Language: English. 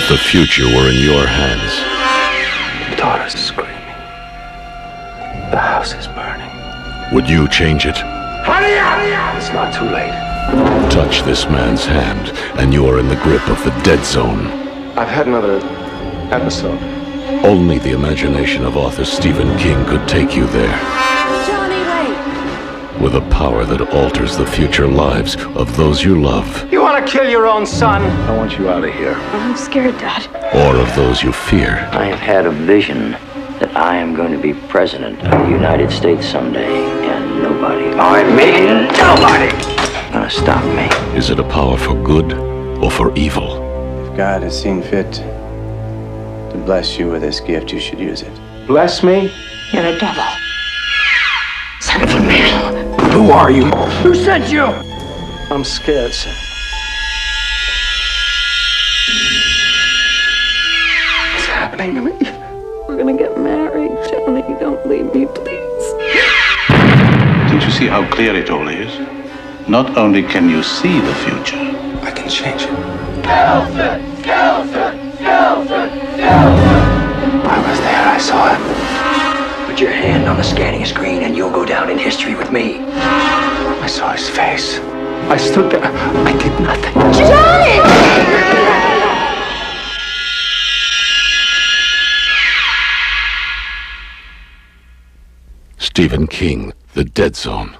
If the future were in your hands, My daughter's screaming. The house is burning. would you change it? hurry hurry hurry It's not too late. Touch this man's hand, and you are in the grip of the dead zone. I've had another episode. Only the imagination of author Stephen King could take you there. Johnny, wait! With a power that alters the future lives of those you love, You want to kill your own son? I want you out of here. I'm scared, Dad. or of those you fear. I have had a vision that I am going to be president of the United States someday, and nobody, I mean nobody, gonna stop me. Is it a power for good or for evil? If God has seen fit to bless you with this gift, you should use it. Bless me? You're a devil. Who are you? Who sent you? I'm scared, son. What's happening to me? We're gonna get married. Johnny, don't leave me, please. Don't you see how clear it all is? Not only can you see the future, I can change it. Nelson! Nelson! Nelson! Nelson! I was there. I saw it. Put your hand on the scanning screen, and you'll go down in history with me. I saw his face. I stood there. I did nothing. Stephen King, The Dead Zone.